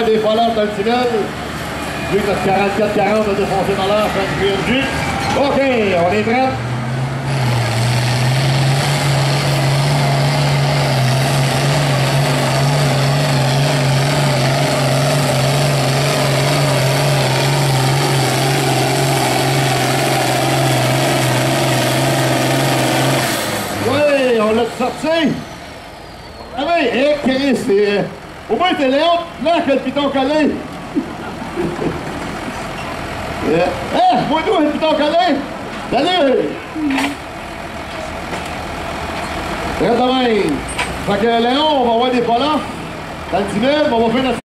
Des voleurs dans le tunnel. Lui, notre 44-40 a défoncé dans l'heure, fait du. OK, on est prêt. Oui, on l'a sorti. Ah oui, hé, Chris, c'est... Au moins, c'est Léon là que le piton collé. Eh, moi d'où le piton collé? Salut! Très bien. Fait que Léon, on va voir des polas dans le tunnel, on va faire notre...